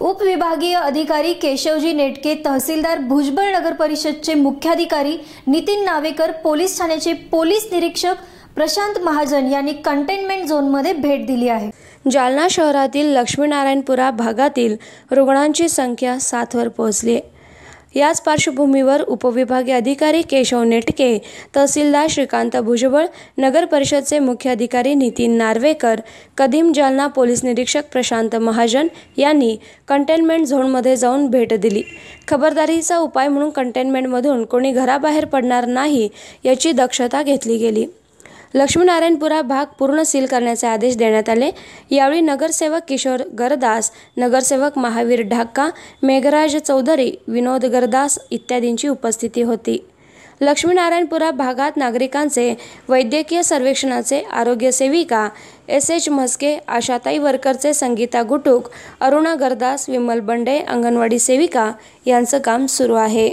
उपविभागीय अधिकारी केशवजी नेटके तहसीलदार भुजबळ नगर परिषदचे मुख्याधिकारी नितीन नावेकर पोलीस ठाण्याचे पोलीस निरीक्षक प्रशांत महाजन यांनी कंटेनमेंट झोनमध्ये भेट दिली आहे. जालना शहरातील लक्ष्मीनारायणपुरा भागातील रुग्णांची संख्या सातवर पोहोचली आहे. याच पार्श्वभूमीवर उपविभागीय अधिकारी केशव नेटके तहसीलदार श्रीकांत भुजबळ नगर परिषदचे मुख्य अधिकारी नितीन नार्वेकर कदीम जालना पोलीस निरीक्षक प्रशांत महाजन यांनी कंटेनमेंट झोनमध्ये जाऊन भेट दिली. खबरदारीचा उपाय म्हणून कंटेनमेंटमधून कोणी घराबाहेर पडणार नाही याची दक्षता घेतली गेली. लक्ष्मीनारायणपुरा भाग पूर्ण सील करण्याचे आदेश देण्यात आले. यावेळी नगरसेवक किशोर गरदास नगरसेवक महावीर ढाका मेघराज चौधरी विनोद गरदास इत्यादींची उपस्थिती होती. लक्ष्मीनारायणपुरा भागात नागरिकांचे वैद्यकीय सर्वेक्षणाचे आरोग्य सेविका एस एच म्हस्के आशाताई वर्करचे संगीता गुटुक अरुणा गरदास विमल बंडे अंगणवाडी सेविका यांचं काम सुरू आहे.